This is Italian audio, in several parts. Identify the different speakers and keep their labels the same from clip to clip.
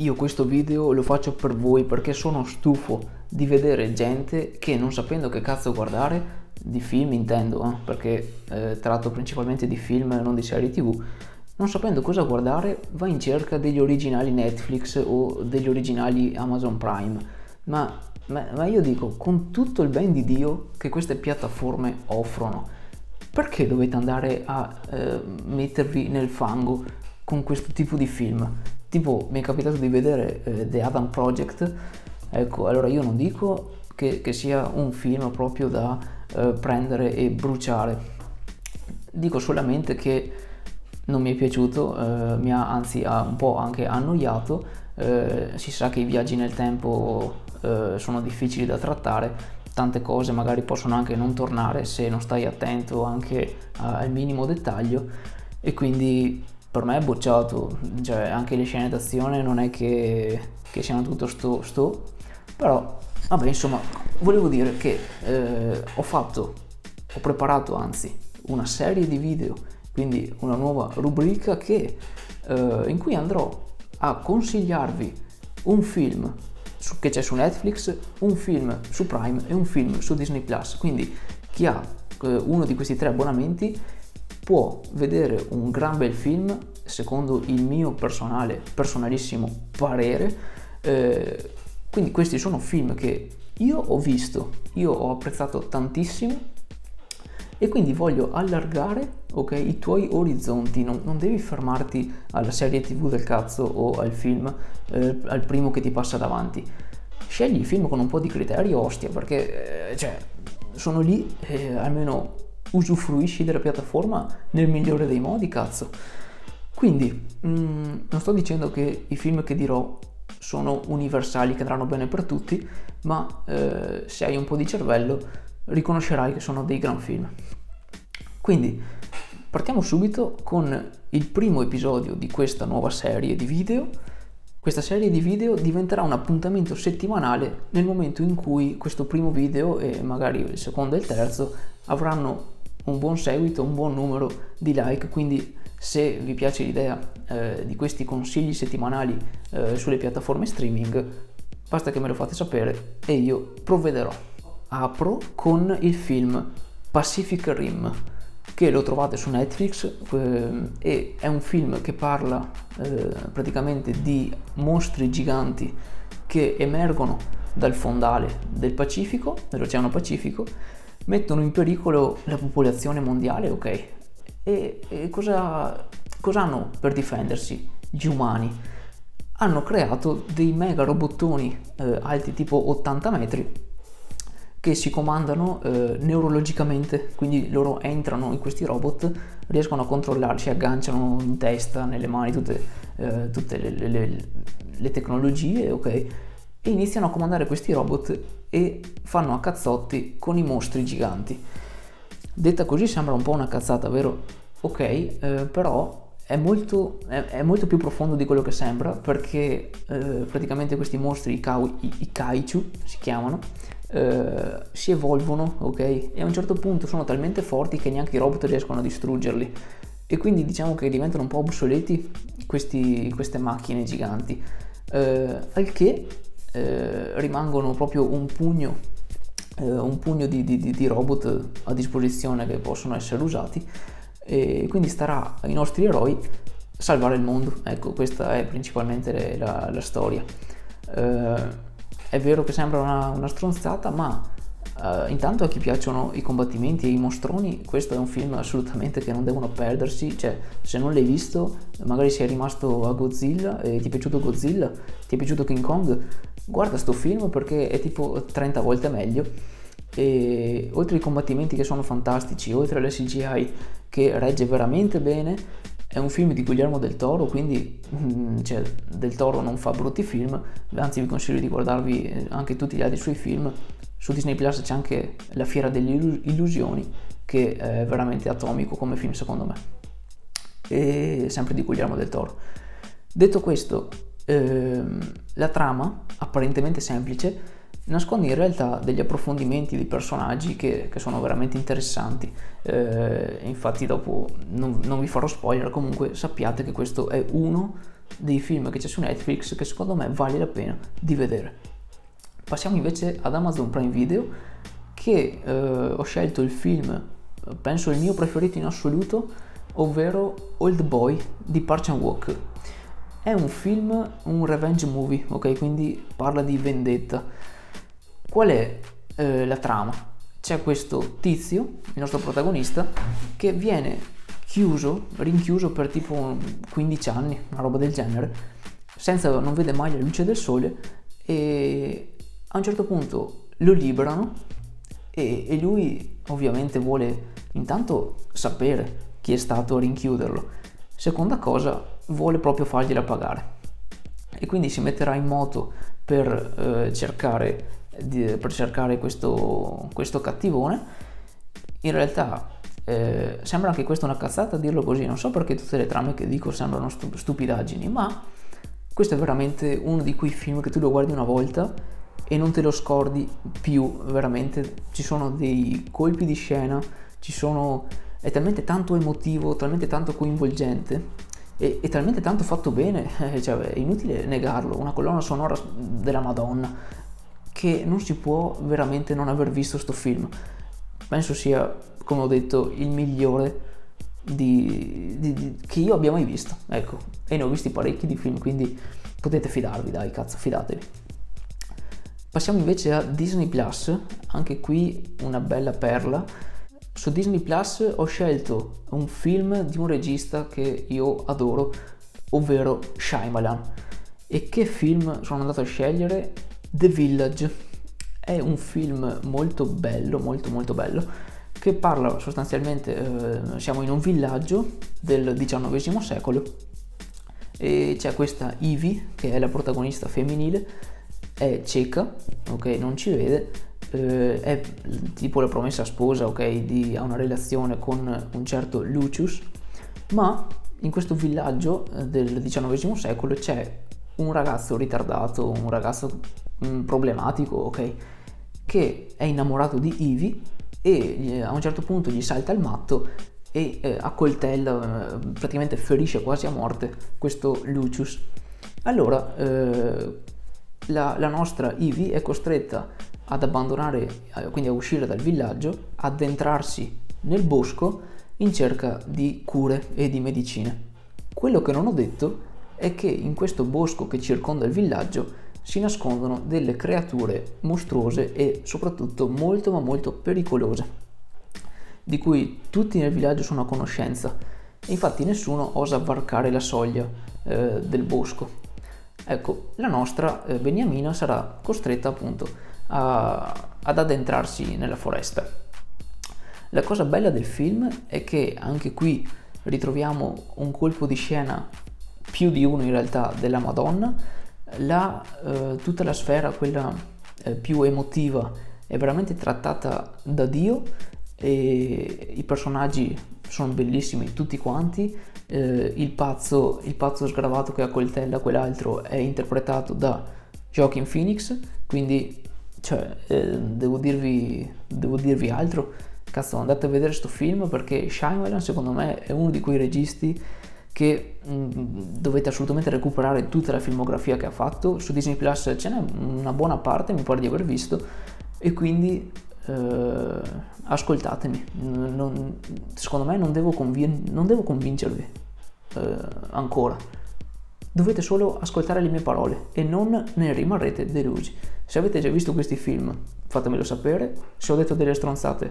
Speaker 1: io questo video lo faccio per voi perché sono stufo di vedere gente che non sapendo che cazzo guardare, di film intendo, eh, perché eh, tratto principalmente di film e non di serie tv, non sapendo cosa guardare va in cerca degli originali Netflix o degli originali Amazon Prime. Ma, ma, ma io dico, con tutto il ben di Dio che queste piattaforme offrono, perché dovete andare a eh, mettervi nel fango con questo tipo di film? Tipo, mi è capitato di vedere eh, The Adam Project, ecco, allora io non dico che, che sia un film proprio da eh, prendere e bruciare, dico solamente che non mi è piaciuto, eh, mi ha anzi ha un po' anche annoiato, eh, si sa che i viaggi nel tempo eh, sono difficili da trattare, tante cose magari possono anche non tornare se non stai attento anche al minimo dettaglio. E quindi per me è bocciato, cioè anche le scene d'azione non è che, che siano tutto sto, sto, però vabbè insomma volevo dire che eh, ho fatto, ho preparato anzi una serie di video, quindi una nuova rubrica che, eh, in cui andrò a consigliarvi un film su, che c'è su Netflix, un film su Prime e un film su Disney Plus, quindi chi ha eh, uno di questi tre abbonamenti può vedere un gran bel film secondo il mio personale, personalissimo parere. Eh, quindi questi sono film che io ho visto, io ho apprezzato tantissimo e quindi voglio allargare okay, i tuoi orizzonti, non, non, devi fermarti alla serie tv del cazzo o al film, eh, al primo che ti passa davanti. Scegli il film con un po' di criterio, ostia, perché eh, cioè, sono lì, eh, almeno usufruisci della piattaforma nel migliore dei modi, cazzo. Quindi, mh, mm, non sto dicendo che i film che dirò sono universali, che andranno bene per tutti, ma eh, se hai un po' di cervello riconoscerai che sono dei gran film. Quindi, partiamo subito con il primo episodio di questa nuova serie di video. Questa serie di video diventerà un appuntamento settimanale nel momento in cui questo primo video e magari il secondo e il terzo avranno un buon seguito, un buon numero di like, quindi se vi piace l'idea eh, di questi consigli settimanali eh, sulle piattaforme streaming, basta che me lo fate sapere e io provvederò. Apro con il film Pacific Rim, che lo trovate su Netflix eh, e è un film che parla eh, praticamente di mostri giganti che emergono dal fondale del Pacifico, dell'Oceano Pacifico, mettono in pericolo la popolazione mondiale, ok? E, e cosa, cosa hanno per difendersi gli umani? Hanno creato dei mega robottoni eh, alti tipo 80 metri che si comandano eh, neurologicamente, quindi loro entrano in questi robot, riescono a controllarci, agganciano in testa, nelle mani tutte, eh, tutte le, le, le, tecnologie, ok? E iniziano a comandare questi robot e fanno a cazzotti con i mostri giganti. Detta così sembra un po' una cazzata, vero? Ok, eh, però è molto, è, è molto, più profondo di quello che sembra perché eh, praticamente questi mostri, i, kau, i, i kaichu si chiamano, eh, si evolvono, ok? E a un certo punto sono talmente forti che neanche i robot riescono a distruggerli. E quindi diciamo che diventano un po' obsoleti questi, queste macchine giganti. Eh, al che eh, rimangono proprio un pugno, eh, un pugno di, di, di, robot a disposizione che possono essere usati e quindi starà ai nostri eroi salvare il mondo. Ecco, questa è principalmente la, la storia. Eh, è vero che sembra una, una stronzata, ma uh, intanto a chi piacciono i combattimenti e i mostroni, questo è un film assolutamente che non devono perdersi. Cioè, se non l'hai visto, magari sei rimasto a Godzilla e ti è piaciuto Godzilla, ti è piaciuto King Kong, guarda sto film perché è tipo 30 volte meglio. E oltre ai combattimenti che sono fantastici, oltre alle CGI che regge veramente bene, è un film di Guillermo del Toro, quindi mm, cioè, del Toro non fa brutti film, anzi vi consiglio di guardarvi eh, anche tutti gli altri suoi film. Su Disney Plus c'è anche La Fiera delle Illusioni, che è veramente atomico come film secondo me. E sempre di Guillermo del Toro. Detto questo, ehm, la trama, apparentemente semplice, nasconde in realtà degli approfondimenti di personaggi che, che sono veramente interessanti. Eh, infatti dopo non, non, vi farò spoiler, comunque sappiate che questo è uno dei film che c'è su Netflix che secondo me vale la pena di vedere. Passiamo invece ad Amazon Prime Video che eh, ho scelto il film, penso il mio preferito in assoluto, ovvero Old Boy di Parch and Walk. È un film, un revenge movie, ok? Quindi parla di vendetta. Qual è eh, la trama? C'è questo tizio, il nostro protagonista, che viene chiuso, rinchiuso per tipo 15 anni, una roba del genere, senza, non vede mai la luce del sole e a un certo punto lo liberano e, e lui ovviamente vuole intanto sapere chi è stato a rinchiuderlo. Seconda cosa, vuole proprio fargliela pagare. E quindi si metterà in moto per eh, cercare, di, per cercare questo, questo, cattivone. In realtà eh, sembra anche questa una cazzata dirlo così, non so perché tutte le trame che dico sembrano stupidaggini, ma questo è veramente uno di quei film che tu lo guardi una volta e non te lo scordi più, veramente ci sono dei colpi di scena, ci sono è talmente tanto emotivo, talmente tanto coinvolgente e, e talmente tanto fatto bene, eh, cioè, è inutile negarlo, una colonna sonora della Madonna che non si può veramente non aver visto questo film. Penso sia, come ho detto, il migliore di, di, di, che io abbia mai visto, ecco, e ne ho visti parecchi di film, quindi potete fidarvi, dai, cazzo, fidatevi. Passiamo invece a Disney Plus, anche qui una bella perla su Disney Plus ho scelto un film di un regista che io adoro, ovvero Shyamalan. E che film sono andato a scegliere? The Village. È un film molto bello, molto molto bello, che parla sostanzialmente, eh, siamo in un villaggio del XIX secolo e c'è questa Ivy, che è la protagonista femminile, è cieca, ok, non ci vede, eh, è tipo la promessa sposa, ok, di, ha una relazione con un certo Lucius, ma in questo villaggio eh, del XIX secolo c'è un ragazzo ritardato, un ragazzo mh, mm, problematico, ok, che è innamorato di Ivy e a un certo punto gli salta il matto e eh, accoltella, eh, praticamente ferisce quasi a morte questo Lucius. Allora, eh, la, la, nostra Ivy è costretta ad abbandonare, eh, quindi a uscire dal villaggio, addentrarsi nel bosco in cerca di cure e di medicine. Quello che non ho detto è che in questo bosco che circonda il villaggio si nascondono delle creature mostruose e soprattutto molto ma molto pericolose, di cui tutti nel villaggio sono a conoscenza infatti nessuno osa varcare la soglia eh, del bosco. Ecco, la nostra eh, Beniamina sarà costretta appunto ad addentrarsi nella foresta. La cosa bella del film è che anche qui ritroviamo un colpo di scena più di uno in realtà della Madonna, la, eh, tutta la sfera, quella eh, più emotiva, è veramente trattata da Dio e i personaggi sono bellissimi tutti quanti, eh, il, pazzo, il pazzo sgravato che accoltella quell'altro è interpretato da Joaquin Phoenix, quindi cioè, eh, devo, dirvi, devo dirvi altro. Cazzo, andate a vedere questo film perché Shyamalan secondo me è uno di quei registi che mh, mm, dovete assolutamente recuperare tutta la filmografia che ha fatto. Su Disney Plus ce n'è una buona parte, mi pare di aver visto, e quindi eh, ascoltatemi. Non, secondo me non devo, convin- non devo convincervi eh, ancora Dovete solo ascoltare le mie parole e non ne rimarrete delusi. Se avete già visto questi film, fatemelo sapere. Se ho detto delle stronzate,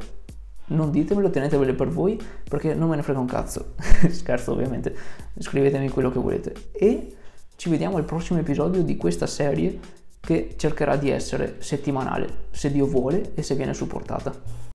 Speaker 1: non ditemelo, tenetevele per voi perché non me ne frega un cazzo. Scherzo ovviamente, scrivetemi quello che volete. E ci vediamo al prossimo episodio di questa serie che cercherà di essere settimanale, se Dio vuole e se viene supportata.